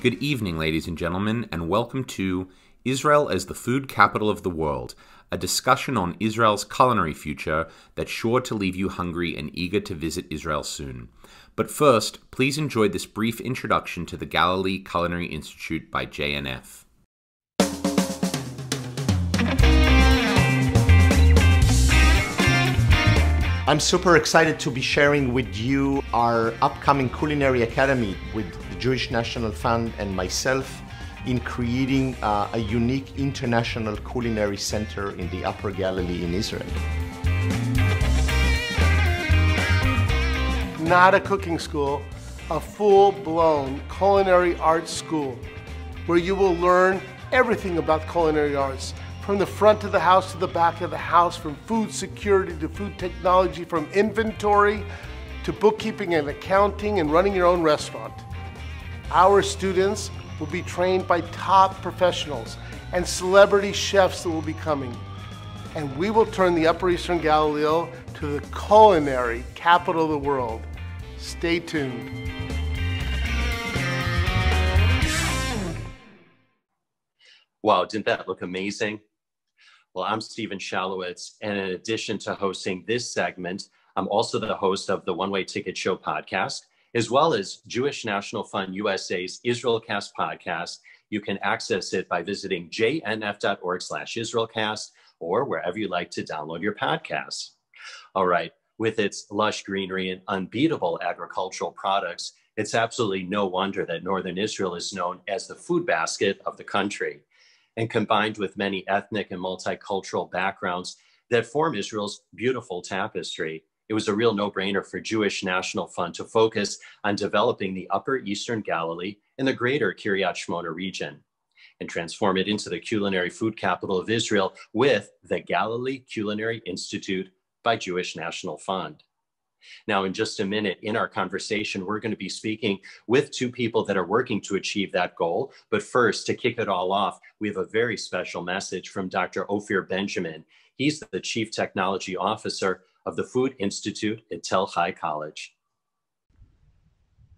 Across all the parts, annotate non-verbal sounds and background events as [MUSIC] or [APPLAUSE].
Good evening, ladies and gentlemen, and welcome to Israel as the Food Capital of the World, a discussion on Israel's culinary future that's sure to leave you hungry and eager to visit Israel soon. But first, please enjoy this brief introduction to the Galilee Culinary Institute by JNF. I'm super excited to be sharing with you our upcoming Culinary Academy with Jewish National Fund and myself in creating uh, a unique international culinary center in the Upper Galilee in Israel. Not a cooking school, a full-blown culinary arts school where you will learn everything about culinary arts from the front of the house to the back of the house, from food security to food technology, from inventory to bookkeeping and accounting and running your own restaurant. Our students will be trained by top professionals and celebrity chefs that will be coming. And we will turn the Upper Eastern Galilee to the culinary capital of the world. Stay tuned. Wow, didn't that look amazing? Well, I'm Steven Shalowitz, and in addition to hosting this segment, I'm also the host of the One Way Ticket Show podcast, as well as Jewish National Fund USA's Israelcast podcast. You can access it by visiting jnf.org slash Israelcast or wherever you like to download your podcasts. All right, with its lush greenery and unbeatable agricultural products, it's absolutely no wonder that Northern Israel is known as the food basket of the country. And combined with many ethnic and multicultural backgrounds that form Israel's beautiful tapestry, it was a real no-brainer for Jewish National Fund to focus on developing the Upper Eastern Galilee and the greater Kiryat Shmona region and transform it into the culinary food capital of Israel with the Galilee Culinary Institute by Jewish National Fund. Now, in just a minute in our conversation, we're going to be speaking with two people that are working to achieve that goal. But first, to kick it all off, we have a very special message from Dr. Ophir Benjamin. He's the Chief Technology Officer of the Food Institute at Tel Chai College.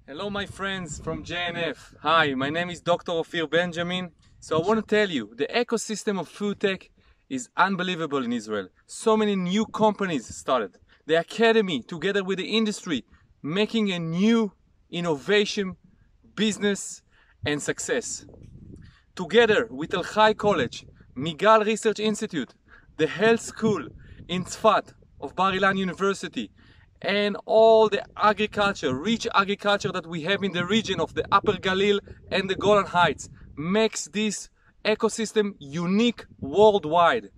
Hello, my friends from JNF. Hi, my name is Dr. Ophir Benjamin. So I want to tell you, the ecosystem of food tech is unbelievable in Israel. So many new companies started. The academy, together with the industry, making a new innovation, business, and success. Together with Tel Chai College, Migal Research Institute, the Health School in Tzfat, of Bar Ilan University and all the agriculture, rich agriculture that we have in the region of the Upper Galil and the Golan Heights makes this ecosystem unique worldwide.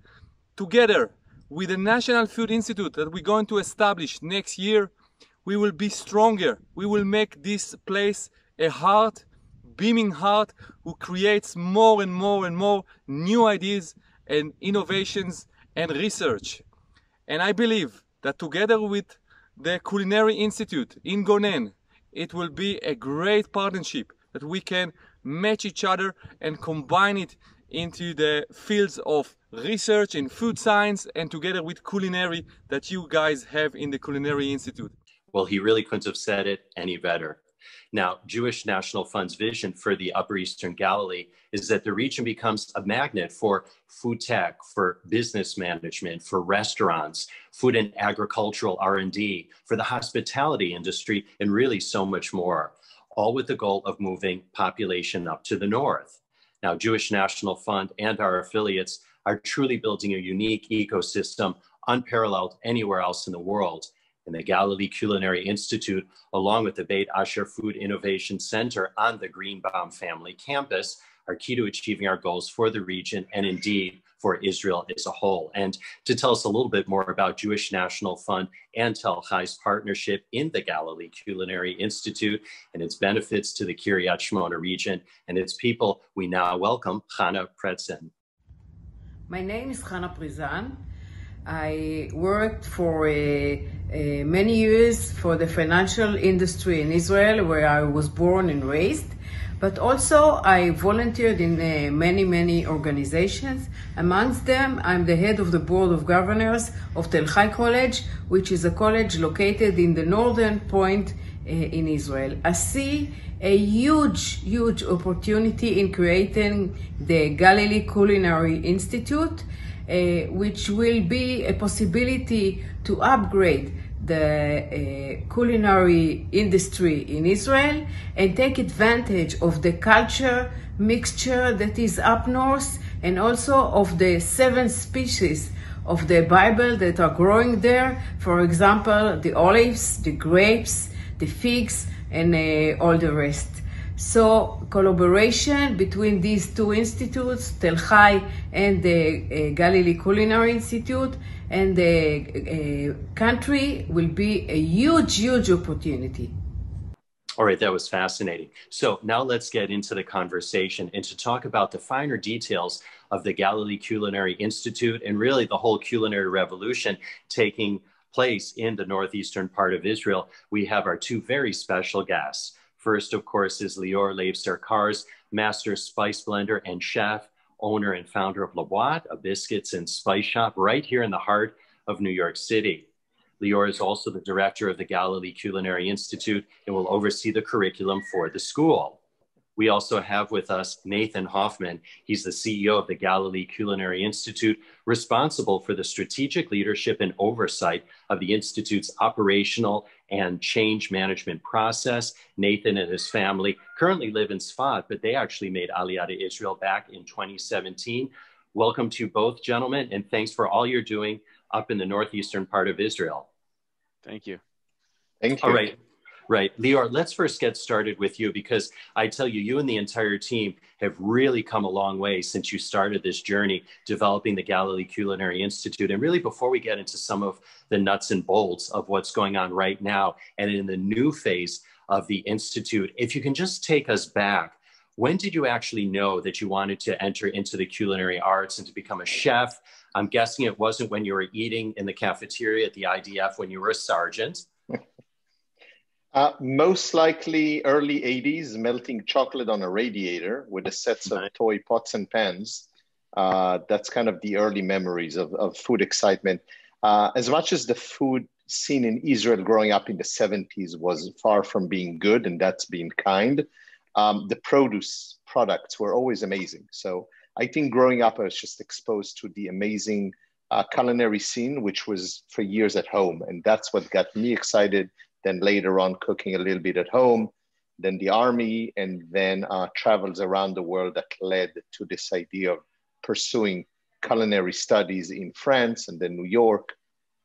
Together with the National Food Institute that we're going to establish next year, we will be stronger. We will make this place a heart, beaming heart, who creates more and more and more new ideas and innovations and research. And I believe that together with the Culinary Institute in Gonen, it will be a great partnership that we can match each other and combine it into the fields of research in food science and together with culinary that you guys have in the Culinary Institute. Well, he really couldn't have said it any better. Now, Jewish National Fund's vision for the Upper Eastern Galilee is that the region becomes a magnet for food tech, for business management, for restaurants, food and agricultural R&D, for the hospitality industry, and really so much more, all with the goal of moving population up to the north. Now, Jewish National Fund and our affiliates are truly building a unique ecosystem unparalleled anywhere else in the world and the Galilee Culinary Institute, along with the Beit Asher Food Innovation Center on the Greenbaum family campus, are key to achieving our goals for the region and indeed for Israel as a whole. And to tell us a little bit more about Jewish National Fund and Tel Chai's partnership in the Galilee Culinary Institute and its benefits to the Kiryat Shmona region and its people, we now welcome Chana Pretzen. My name is Chana Prizan. I worked for uh, uh, many years for the financial industry in Israel, where I was born and raised. But also, I volunteered in uh, many, many organizations. Amongst them, I'm the head of the board of governors of Tel Chai College, which is a college located in the northern point in Israel. I see a huge, huge opportunity in creating the Galilee Culinary Institute, uh, which will be a possibility to upgrade the uh, culinary industry in Israel and take advantage of the culture mixture that is up north and also of the seven species of the Bible that are growing there. For example, the olives, the grapes, the figs, and uh, all the rest. So collaboration between these two institutes, Tel Chai and the uh, Galilee Culinary Institute, and the uh, country will be a huge, huge opportunity. All right, that was fascinating. So now let's get into the conversation and to talk about the finer details of the Galilee Culinary Institute and really the whole culinary revolution taking place in the northeastern part of Israel. We have our two very special guests. First, of course, is Lior Lev Sercarz, master spice blender and chef, owner and founder of La Boite, a biscuits and spice shop right here in the heart of New York City. Lior is also the director of the Galilee Culinary Institute and will oversee the curriculum for the school. We also have with us Nathan Hoffman. He's the CEO of the Galilee Culinary Institute, responsible for the strategic leadership and oversight of the Institute's operational and change management process. Nathan and his family currently live in Sfat, but they actually made Aliyah to Israel back in 2017. Welcome to both gentlemen, and thanks for all you're doing up in the northeastern part of Israel. Thank you. Thank you. All right. Right. Lior, let's first get started with you because I tell you, you and the entire team have really come a long way since you started this journey developing the Galilee Culinary Institute. And really, before we get into some of the nuts and bolts of what's going on right now and in the new phase of the Institute, if you can just take us back, when did you actually know that you wanted to enter into the culinary arts and to become a chef? I'm guessing it wasn't when you were eating in the cafeteria at the IDF when you were a sergeant. [LAUGHS] Uh, most likely early 80s, melting chocolate on a radiator with a sets of toy pots and pans. Uh, that's kind of the early memories of, of food excitement. Uh, as much as the food scene in Israel growing up in the 70s was far from being good, and that's being kind, um, the produce products were always amazing. So I think growing up, I was just exposed to the amazing uh, culinary scene, which was for years at home. And that's what got me excited then later on cooking a little bit at home, then the army, and then uh, travels around the world that led to this idea of pursuing culinary studies in France and then New York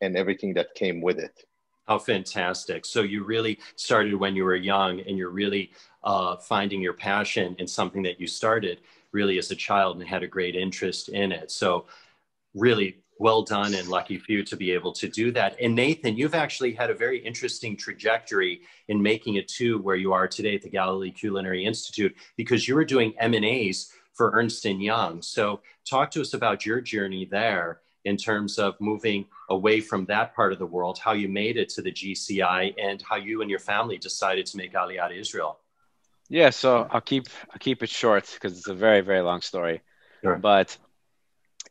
and everything that came with it. How fantastic. So you really started when you were young and you're really uh, finding your passion in something that you started really as a child and had a great interest in it. So really well done and lucky for you to be able to do that. And Nathan, you've actually had a very interesting trajectory in making it to where you are today at the Galilee Culinary Institute because you were doing M&As for Ernst & Young. So talk to us about your journey there in terms of moving away from that part of the world, how you made it to the GCI and how you and your family decided to make Aliyah to Israel. Yeah, so I'll keep I'll keep it short because it's a very very long story. Sure. But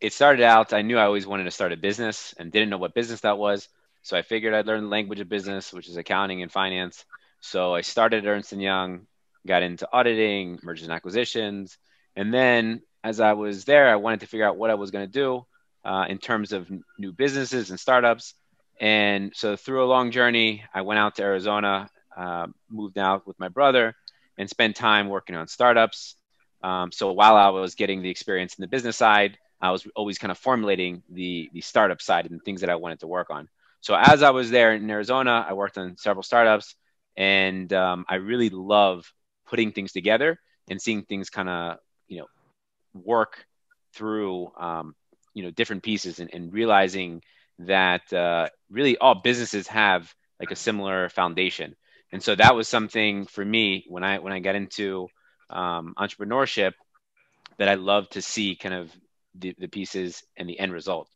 it started out, I knew I always wanted to start a business and didn't know what business that was. So I figured I'd learn the language of business, which is accounting and finance. So I started at Ernst & Young, got into auditing, mergers and acquisitions. And then as I was there, I wanted to figure out what I was going to do uh, in terms of new businesses and startups. And so through a long journey, I went out to Arizona, uh, moved out with my brother, and spent time working on startups. Um, so while I was getting the experience in the business side, I was always kind of formulating the the startup side and things that I wanted to work on. So as I was there in Arizona, I worked on several startups, and um, I really love putting things together and seeing things kind of you know work through um, you know different pieces and, and realizing that uh, really all businesses have like a similar foundation. And so that was something for me when I when I got into um, entrepreneurship that I love to see kind of the, the pieces and the end result.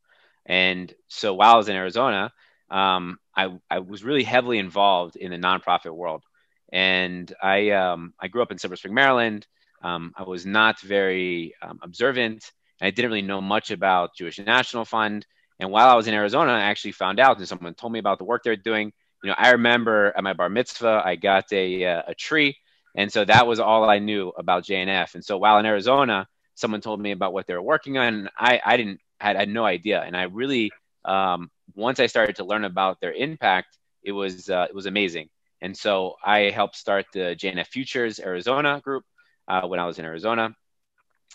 And so while I was in Arizona, um, I, I was really heavily involved in the nonprofit world. And I, um, I grew up in Silver Spring, Maryland. Um, I was not very um, observant. I didn't really know much about Jewish National Fund. And while I was in Arizona, I actually found out and someone told me about the work they're doing. you know, I remember at my bar mitzvah, I got a, uh, a tree. And so that was all I knew about JNF. And so while in Arizona, someone told me about what they were working on. I, I didn't, had, had no idea. And I really, um, once I started to learn about their impact, it was, uh, it was amazing. And so I helped start the JNF Futures Arizona group uh, when I was in Arizona.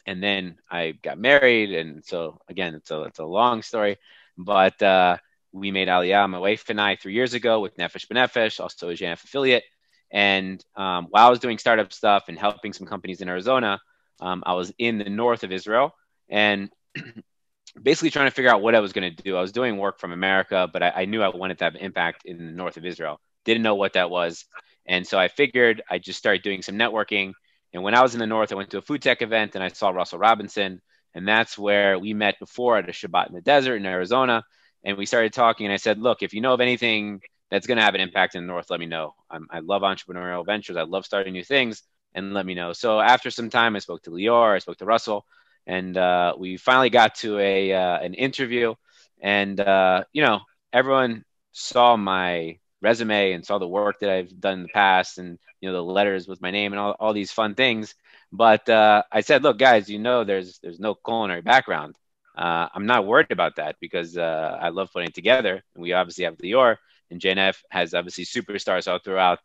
And then I got married. And so, again, it's a, it's a long story. But uh, we made Aliyah, my wife and I, three years ago with Nefesh B'Nefesh, also a JNF affiliate. And um, while I was doing startup stuff and helping some companies in Arizona, um, I was in the north of Israel and [CLEARS THROAT] basically trying to figure out what I was going to do. I was doing work from America, but I, I, knew I wanted to have impact in the north of Israel. Didn't know what that was. And so I figured I just started doing some networking. And when I was in the north, I went to a food tech event and I saw Russell Robinson. And that's where we met before at a Shabbat in the desert in Arizona. And we started talking. And I said, Look, if you know of anything that's going to have an impact in the north, let me know. I'm, I love entrepreneurial ventures. I love starting new things and let me know. So after some time, I spoke to Lior, I spoke to Russell, and uh, we finally got to a uh, an interview. And uh, you know, everyone saw my resume and saw the work that I've done in the past, and you know, the letters with my name and all, all these fun things. But uh, I said, look, guys, you know, there's there's no culinary background. Uh, I'm not worried about that because uh, I love putting it together. And we obviously have Lior, and JNF has obviously superstars all throughout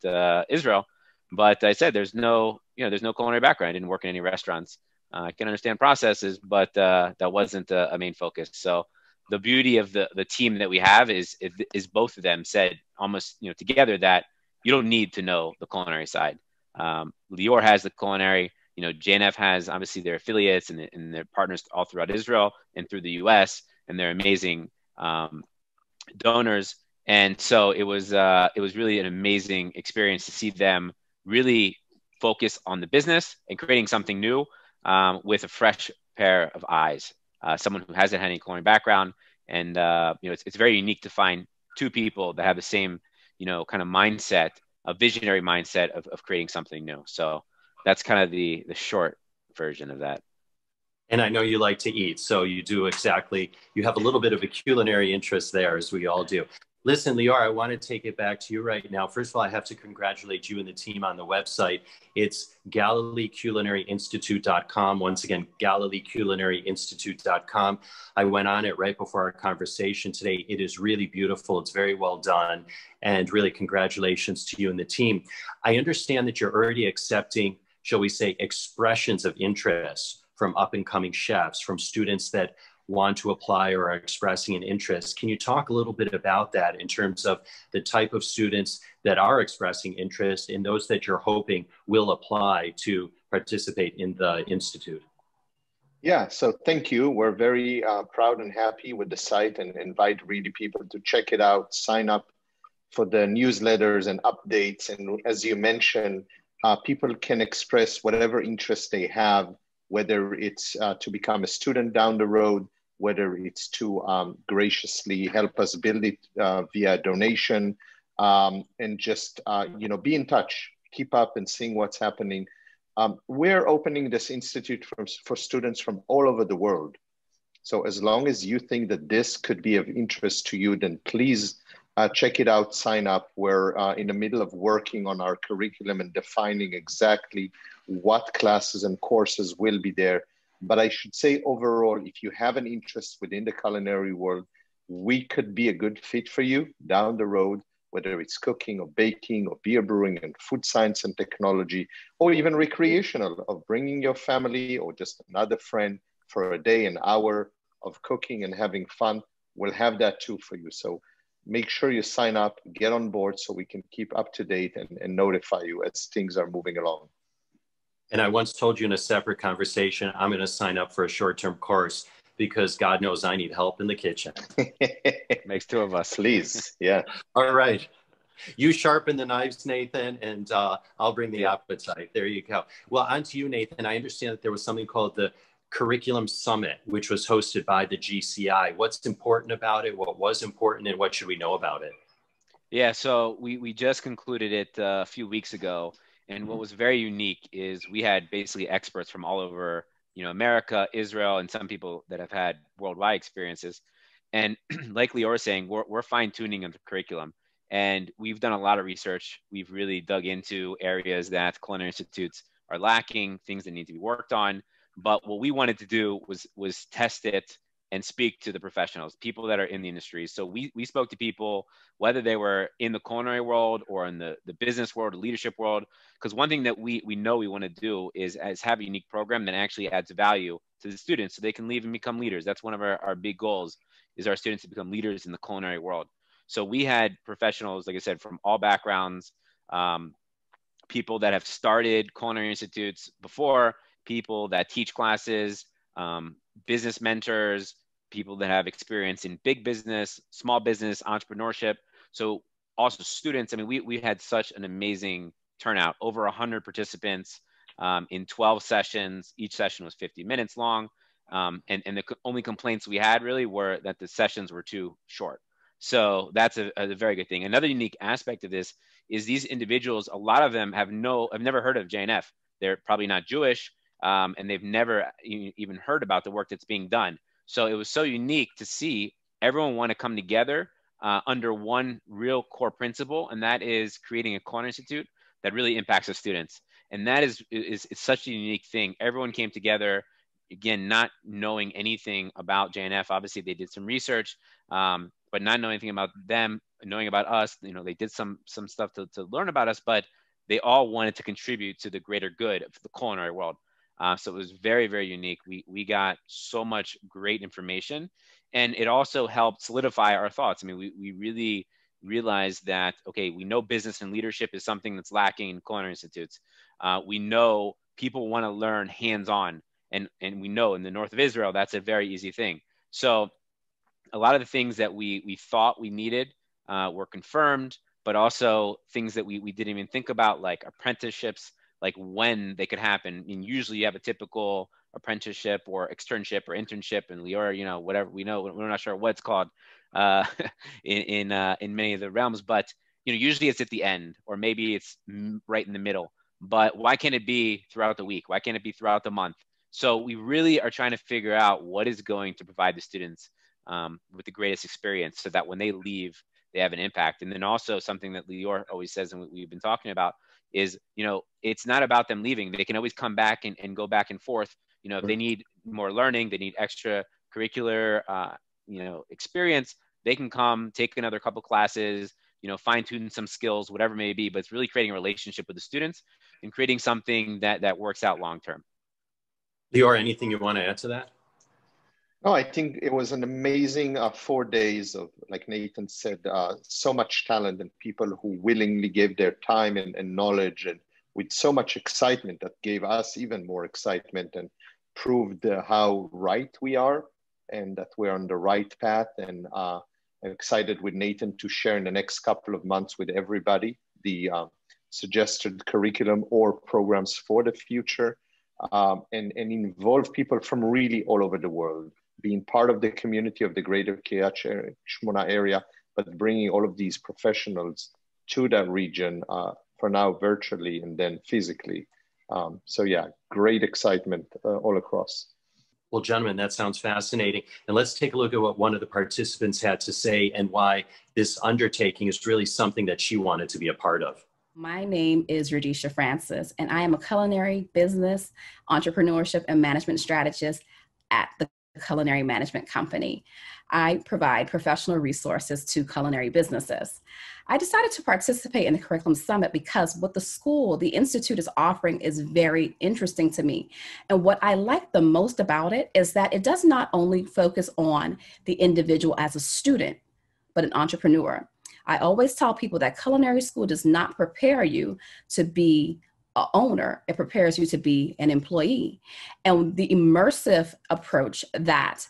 Israel. But I said there's no, you know, there's no culinary background. I didn't work in any restaurants. Uh, I can understand processes, but uh, that wasn't a, a, main focus. So the beauty of the the team that we have is, is both of them said almost you know together that you don't need to know the culinary side. Um, Lior has the culinary. You know, JNF has obviously their affiliates and, and their partners all throughout Israel and through the U.S. and they're amazing um, donors. And so it was uh, it was really an amazing experience to see them really focus on the business and creating something new um, with a fresh pair of eyes. Uh, someone who hasn't had any culinary background, and uh, you know, it's, it's very unique to find two people that have the same, you know, kind of mindset, a visionary mindset of, of creating something new. So that's kind of the the short version of that. And I know you like to eat, so you do exactly. You have a little bit of a culinary interest there, as we all do. Listen, Lior, I want to take it back to you right now. First of all, I have to congratulate you and the team on the website. It's GalileeCulinaryInstitute.com. Once again, GalileeCulinaryInstitute.com. I went on it right before our conversation today. It is really beautiful. It's very well done. And really, congratulations to you and the team. I understand that you're already accepting, shall we say, expressions of interest from up and coming chefs, from students that want to apply or are expressing an interest. Can you talk a little bit about that in terms of the type of students that are expressing interest and those that you're hoping will apply to participate in the Institute? Yeah, so thank you. We're very uh, proud and happy with the site and invite really people to check it out, sign up for the newsletters and updates. And as you mentioned, uh, people can express whatever interest they have, whether it's uh, to become a student down the road, whether it's to um, graciously help us build it uh, via donation um, and just uh, you know be in touch keep up and seeing what's happening. Um, we're opening this institute for, for students from all over the world. So as long as you think that this could be of interest to you then please uh, check it out sign up. We're uh, in the middle of working on our curriculum and defining exactly what classes and courses will be there but I should say overall, if you have an interest within the culinary world, we could be a good fit for you down the road, whether it's cooking or baking or beer brewing and food science and technology, or even recreational of bringing your family or just another friend for a day, an hour of cooking and having fun. We'll have that too for you. So make sure you sign up, get on board so we can keep up to date and, and notify you as things are moving along. And I once told you in a separate conversation, I'm going to sign up for a short term course because God knows I need help in the kitchen. [LAUGHS] Makes two of us. Please. Yeah. All right. You sharpen the knives, Nathan, and uh, I'll bring the appetite. There you go. Well, on to you, Nathan. I understand that there was something called the Curriculum Summit, which was hosted by the GCI. What's important about it? What was important, and what should we know about it? Yeah, so we, we just concluded it uh, a few weeks ago. And what was very unique is we had basically experts from all over, you know, America, Israel, and some people that have had worldwide experiences. And [CLEARS THROAT] like Lior was saying, we're, we're fine tuning the curriculum. And we've done a lot of research. We've really dug into areas that culinary institutes are lacking, things that need to be worked on. But what we wanted to do was was test it and speak to the professionals, people that are in the industry. So we, we spoke to people, whether they were in the culinary world or in the, the business world, leadership world. Because one thing that we, we know we want to do is, is have a unique program that actually adds value to the students so they can leave and become leaders. That's one of our, our big goals is our students to become leaders in the culinary world. So we had professionals, like I said, from all backgrounds, um, people that have started culinary institutes before, people that teach classes, um, business mentors, people that have experience in big business, small business, entrepreneurship. So also students. I mean, we we had such an amazing turnout, over 100 participants um, in 12 sessions. Each session was 50 minutes long. Um, and, and the only complaints we had really were that the sessions were too short. So that's a, a, very good thing. Another unique aspect of this is these individuals, a lot of them have no, have never heard of JNF. They're probably not Jewish, um, and they've never even heard about the work that's being done. So it was so unique to see everyone want to come together uh, under one real core principle, and that is creating a culinary institute that really impacts the students. And that is, is, is such a unique thing. Everyone came together, again, not knowing anything about JNF. Obviously, they did some research, um, but not knowing anything about them, knowing about us. You know, they did some some stuff to, to learn about us, but they all wanted to contribute to the greater good of the culinary world. Uh, so it was very, very unique. We, we got so much great information and it also helped solidify our thoughts. I mean, we, we really realized that, okay, we know business and leadership is something that's lacking in culinary institutes. Uh, we know people want to learn hands-on and, and we know in the north of Israel, that's a very easy thing. So a lot of the things that we, we thought we needed uh, were confirmed, but also things that we, we didn't even think about like apprenticeships, like when they could happen. And usually you have a typical apprenticeship or externship or internship and Lior, you know, whatever we know, we're not sure what it's called uh, [LAUGHS] in in, uh, in many of the realms, but you know, usually it's at the end or maybe it's right in the middle. But why can't it be throughout the week? Why can't it be throughout the month? So we really are trying to figure out what is going to provide the students um, with the greatest experience, so that when they leave, they have an impact. And then also something that Lior always says, and we've been talking about, is you know it's not about them leaving. They can always come back and, and go back and forth. You know if they need more learning they need extra curricular uh, you know experience they can come take another couple classes you know fine tune some skills whatever it may be but it's really creating a relationship with the students and creating something that that works out long term Lior, anything you want to add to that no, I think it was an amazing uh, four days of, like Nathan said, uh, so much talent and people who willingly gave their time and, and knowledge and with so much excitement that gave us even more excitement and proved uh, how right we are and that we're on the right path. And uh, I'm excited with Nathan to share in the next couple of months with everybody the um, suggested curriculum or programs for the future. Um, and, and involve people from really all over the world being part of the community of the greater Kiryat Shmona area, but bringing all of these professionals to that region uh, for now virtually and then physically. Um, so yeah, great excitement uh, all across. Well, gentlemen, that sounds fascinating. And let's take a look at what one of the participants had to say and why this undertaking is really something that she wanted to be a part of. My name is Radisha Francis, and I am a culinary business, entrepreneurship, and management strategist at the culinary management company. I provide professional resources to culinary businesses. I decided to participate in the Curriculum Summit because what the school, the Institute is offering is very interesting to me. And what I like the most about it is that it does not only focus on the individual as a student, but an entrepreneur. I always tell people that culinary school does not prepare you to be owner, it prepares you to be an employee. And the immersive approach that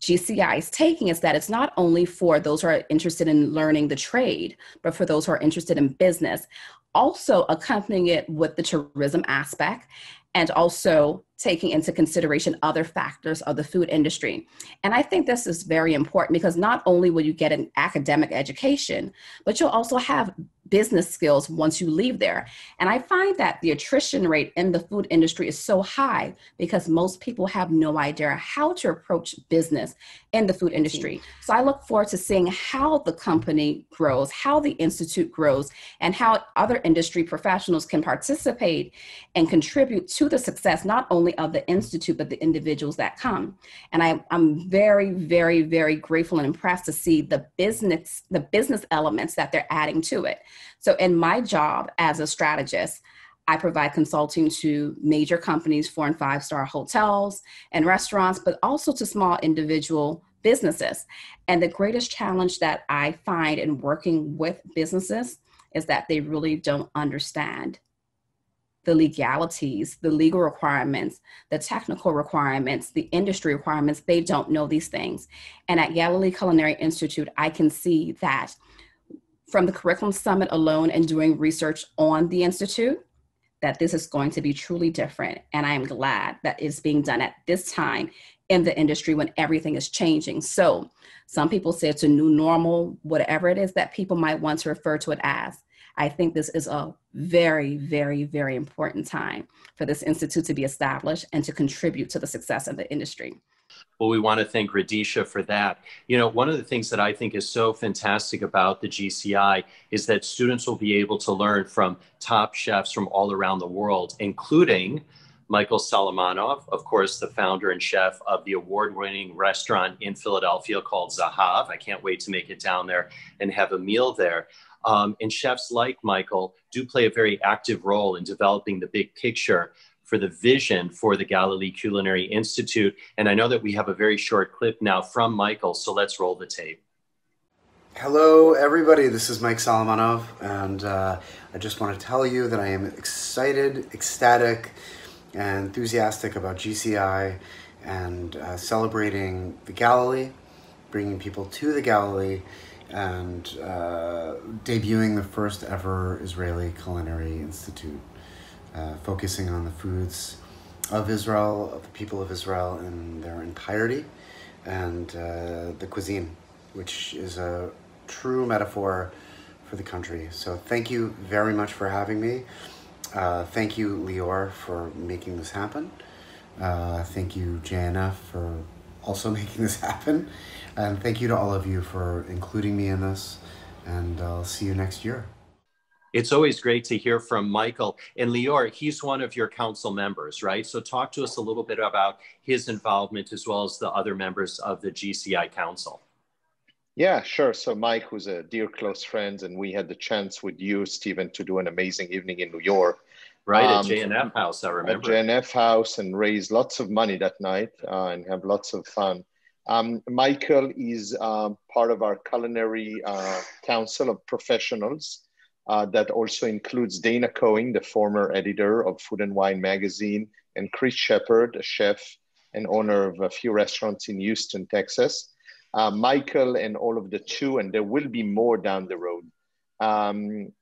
GCI is taking is that it's not only for those who are interested in learning the trade, but for those who are interested in business. Also, accompanying it with the tourism aspect and also taking into consideration other factors of the food industry. And I think this is very important because not only will you get an academic education, but you'll also have business skills once you leave there. And I find that the attrition rate in the food industry is so high because most people have no idea how to approach business in the food industry. So I look forward to seeing how the company grows, how the institute grows, and how other industry professionals can participate and contribute to the success not only of the institute but the individuals that come. And I, I'm very, very, very grateful and impressed to see the business, the business elements that they're adding to it. So, in my job as a strategist, I provide consulting to major companies, four and five star hotels and restaurants, but also to small individual businesses. And the greatest challenge that I find in working with businesses is that they really don't understand the legalities, the legal requirements, the technical requirements, the industry requirements. They don't know these things. And at Galilee Culinary Institute, I can see that from the Curriculum Summit alone and doing research on the Institute that this is going to be truly different. And I am glad that it's being done at this time in the industry when everything is changing. So, some people say it's a new normal, whatever it is that people might want to refer to it as. I think this is a very, very, very important time for this institute to be established and to contribute to the success of the industry. Well, we want to thank Radisha for that. You know, one of the things that I think is so fantastic about the GCI is that students will be able to learn from top chefs from all around the world, including Michael Solomonov, of course, the founder and chef of the award winning restaurant in Philadelphia called Zahav. I can't wait to make it down there and have a meal there. Um, and chefs like Michael do play a very active role in developing the big picture for the vision for the Galilee Culinary Institute. And I know that we have a very short clip now from Michael, so let's roll the tape. Hello, everybody. This is Mike Solomonov, and uh, I just want to tell you that I am excited, ecstatic, and enthusiastic about GCI and uh, celebrating the Galilee, bringing people to the Galilee, and uh, debuting the first ever Israeli Culinary Institute uh, focusing on the foods of Israel, of the people of Israel in their entirety, and uh, the cuisine, which is a true metaphor for the country. So thank you very much for having me. Uh, thank you, Lior, for making this happen. Uh, thank you, Jana, for also [LAUGHS] making this happen. And thank you to all of you for including me in this. And I'll see you next year. It's always great to hear from Michael. And Lior, he's one of your council members, right? So talk to us a little bit about his involvement as well as the other members of the GCI Council. Yeah, sure. So Mike, who's a dear close friend, and we had the chance with you, Steven, to do an amazing evening in New York. Right um, at JNF House, I remember. At JNF House, and raise lots of money that night uh, and have lots of fun. Um, Michael is um, part of our culinary uh, council of professionals uh, that also includes Dana Cowin, the former editor of Food and Wine magazine, and Chris Shepard, a chef and owner of a few restaurants in Houston, Texas. Uh, Michael and all of the two, and there will be more down the road. Um,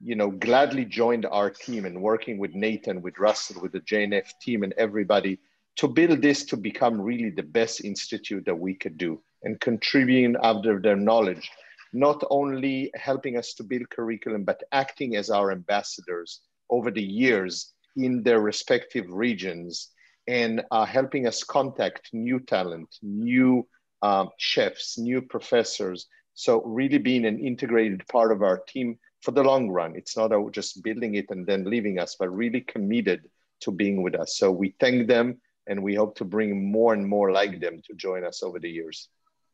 you know, gladly joined our team and working with Nathan, with Russell, with the JNF team, and everybody to build this to become really the best institute that we could do and contributing after their knowledge not only helping us to build curriculum, but acting as our ambassadors over the years in their respective regions and uh, helping us contact new talent, new um, chefs, new professors. So, really being an integrated part of our team for the long run. It's not just building it and then leaving us, but really committed to being with us. So, we thank them and we hope to bring more and more like them to join us over the years.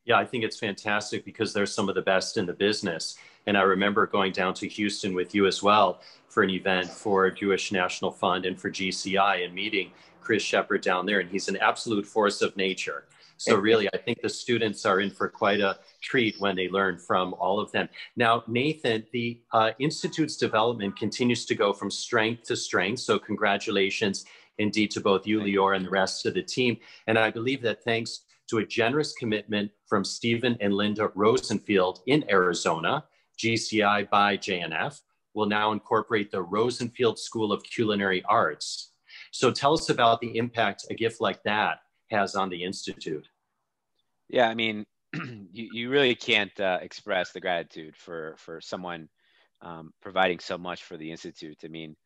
Yeah, I think it's fantastic because they're some of the best in the business. And I remember going down to Houston with you as well for an event for Jewish National Fund and for GCI and meeting Chris Shepard down there. And he's an absolute force of nature. So really, I think the students are in for quite a treat when they learn from all of them. Now, Nathan, the uh, Institute's development continues to go from strength to strength. So congratulations indeed to both you, Lior, and the rest of the team. And I believe that thanks to a generous commitment from Stephen and Linda Rosenfield in Arizona, GCI by JNF, will now incorporate the Rosenfield School of Culinary Arts. So tell us about the impact a gift like that has on the Institute. Yeah, I mean, [CLEARS THROAT] you, you really can't uh, express the gratitude for, for someone um, providing so much for the Institute. I mean,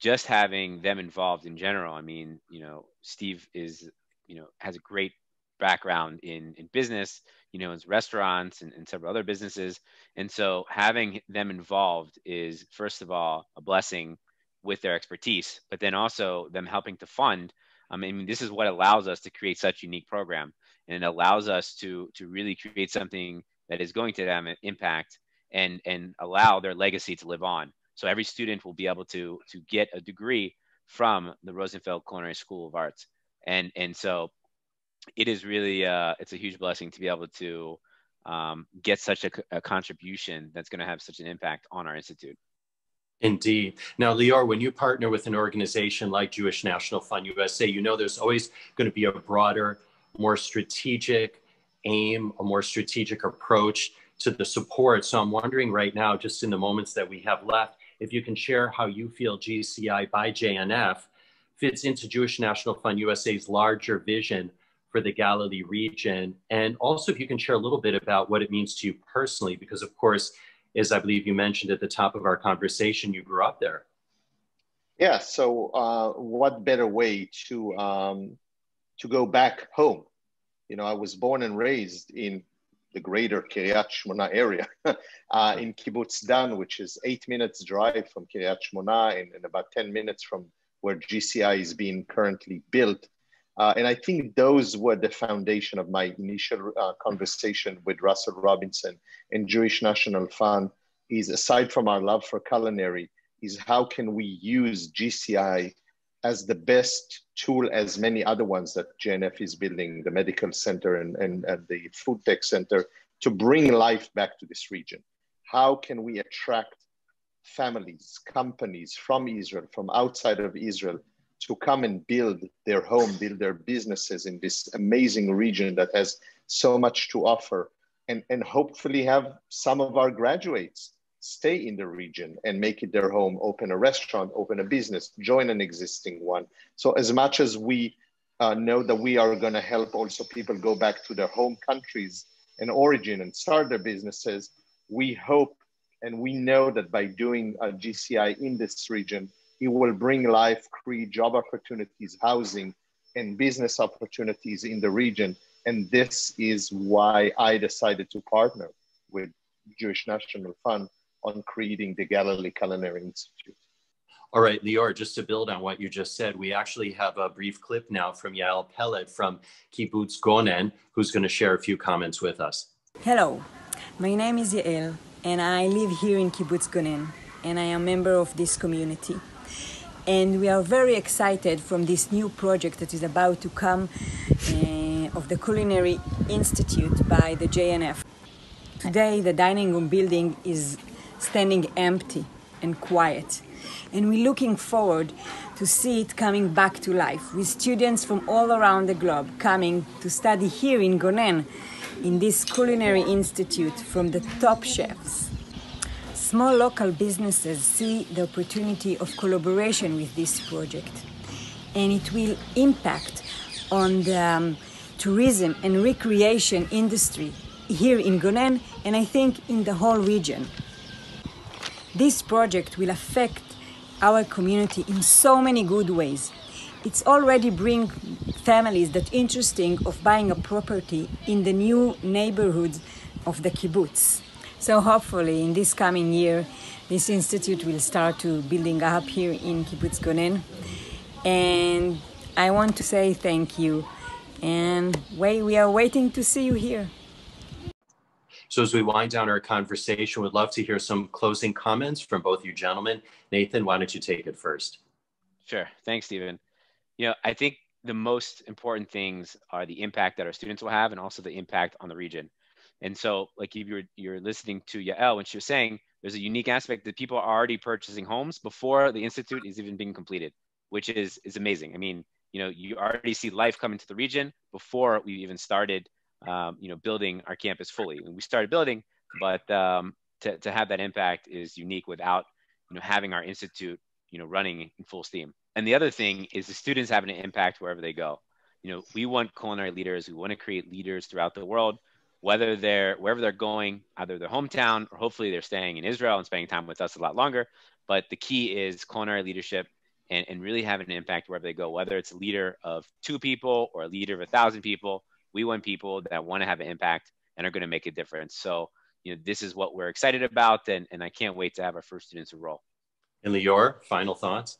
just having them involved in general, I mean, you know, Steve is, you know, has a great background in, in business, you know, in restaurants and, and several other businesses. And so having them involved is, first of all, a blessing with their expertise, but then also them helping to fund. I mean, this is what allows us to create such unique program, and it allows us to to really create something that is going to have an impact and and allow their legacy to live on. So every student will be able to to get a degree from the Rosenfeld Culinary School of Arts, and and so it is really uh, it's a huge blessing to be able to um, get such a, a contribution that's going to have such an impact on our institute. Indeed. Now, Lior, when you partner with an organization like Jewish National Fund USA, you know there's always going to be a broader, more strategic aim, a more strategic approach to the support. So I'm wondering right now, just in the moments that we have left, if you can share how you feel GCI by JNF fits into Jewish National Fund USA's larger vision for the Galilee region. And also, if you can share a little bit about what it means to you personally, because of course, as I believe you mentioned at the top of our conversation, you grew up there. Yeah. So, uh, what better way to um, to go back home? You know, I was born and raised in the greater Kiryat Shmona area, [LAUGHS] uh, in Kibbutz Dan, which is eight minutes drive from Kiryat Shmona and, and about 10 minutes from where GCI is being currently built. Uh, and I think those were the foundation of my initial uh, conversation with Russell Robinson and Jewish National Fund is aside from our love for culinary, is how can we use GCI as the best tool as many other ones that JNF is building, the medical center and, and, and the food tech center, to bring life back to this region. How can we attract families, companies from Israel, from outside of Israel, to come and build their home, build their businesses in this amazing region that has so much to offer, and, and hopefully have some of our graduates stay in the region and make it their home, open a restaurant, open a business, join an existing one. So, as much as we uh, know that we are going to help also people go back to their home countries and origin and start their businesses, we hope and we know that by doing a GCI in this region, it will bring life, create job opportunities, housing, and business opportunities in the region. And this is why I decided to partner with Jewish National Fund on creating the Galilee Culinary Institute. All right, Lior, just to build on what you just said, we actually have a brief clip now from Yael Peled from Kibbutz Gonen, who's going to share a few comments with us. Hello, my name is Yael, and I live here in Kibbutz Gonen, and I am a member of this community and we are very excited from this new project that is about to come uh, of the Culinary Institute by the JNF. Today, the dining room building is standing empty and quiet, and we're looking forward to see it coming back to life with students from all around the globe coming to study here in Gonen in this Culinary Institute from the top chefs Small local businesses see the opportunity of collaboration with this project, and it will impact on the um, tourism and recreation industry here in Gonen and I think in the whole region. This project will affect our community in so many good ways. It's already bring families that interesting of buying a property in the new neighborhoods of the kibbutz. So hopefully in this coming year, this institute will start to building up here in Kibbutz Gonen. And I want to say thank you. And wait, we are waiting to see you here. So as we wind down our conversation, we'd love to hear some closing comments from both you gentlemen. Nathan, why don't you take it first? Sure. Thanks, Steven. You know, I think the most important things are the impact that our students will have and also the impact on the region. And so, like if you're you're listening to Yael when she was saying, there's a unique aspect that people are already purchasing homes before the institute is even being completed, which is is amazing. I mean, you know, you already see life come into the region before we even started, um, you know, building our campus fully. And we started building, but um, to to have that impact is unique without you know having our institute you know running in full steam. and the other thing is the students having an impact wherever they go. You know, we want culinary leaders. We want to create leaders throughout the world, whether they're wherever they're going, either their hometown or hopefully they're staying in Israel and spending time with us a lot longer. But the key is culinary leadership and, and really having an impact wherever they go, whether it's a leader of two people or a leader of a thousand people. We want people that want to have an impact and are going to make a difference. So, you know, this is what we're excited about, and, and I can't wait to have our first students enroll. And Lior, final thoughts?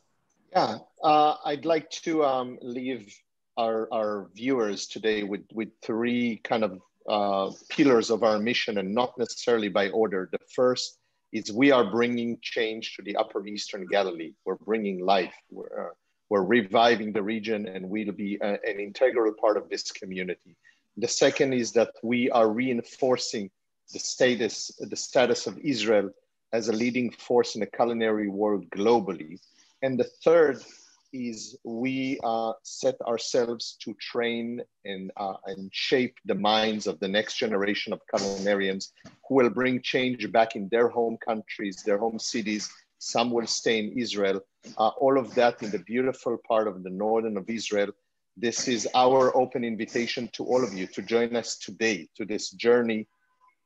Yeah, uh, I'd like to um, leave our, our viewers today with, with three kind of uh, pillars of our mission and not necessarily by order. The first is we are bringing change to the Upper Eastern Galilee. We're bringing life. We're, uh, we're reviving the region and we'll be a, an integral part of this community. The second is that we are reinforcing the status, the status of Israel as a leading force in the culinary world globally. And the third is we uh, set ourselves to train and, uh, and shape the minds of the next generation of culinarians who will bring change back in their home countries, their home cities. Some will stay in Israel. Uh, all of that in the beautiful part of the northern of Israel. This is our open invitation to all of you to join us today to this journey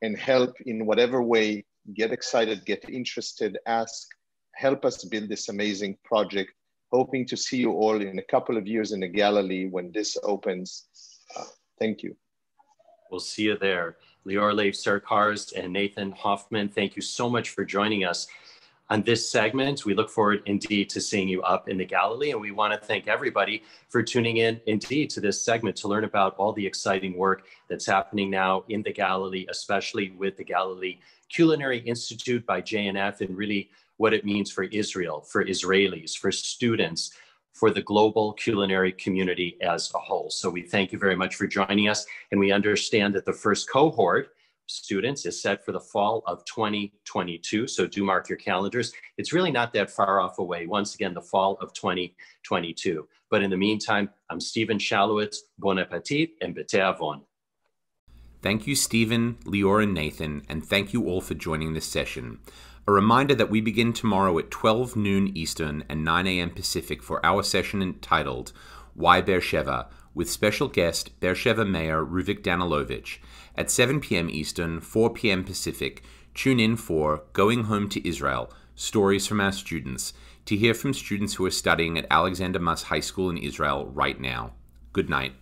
and help in whatever way. Get excited, get interested, ask, help us build this amazing project hoping to see you all in a couple of years in the Galilee when this opens. Uh, thank you. We'll see you there. Lior Lev Sercarz and Nathan Hoffman, thank you so much for joining us on this segment. We look forward indeed to seeing you up in the Galilee. And we want to thank everybody for tuning in indeed to this segment to learn about all the exciting work that's happening now in the Galilee, especially with the Galilee Culinary Institute by JNF and really what it means for Israel, for Israelis, for students, for the global culinary community as a whole. So we thank you very much for joining us. And we understand that the first cohort students is set for the fall of 2022. So do mark your calendars. It's really not that far off away. Once again, the fall of 2022. But in the meantime, I'm Steven Shalowitz. Bon appetit and bete avon. Thank you, Steven, Lior, and Nathan, and thank you all for joining this session. A reminder that we begin tomorrow at 12 noon Eastern and 9 a.m. Pacific for our session entitled Why Beersheba with special guest Beersheba Mayor Ruvik Danilovich. At 7 p.m. Eastern, 4 p.m. Pacific, tune in for Going Home to Israel Stories from Our Students to hear from students who are studying at Alexander Muss High School in Israel right now. Good night.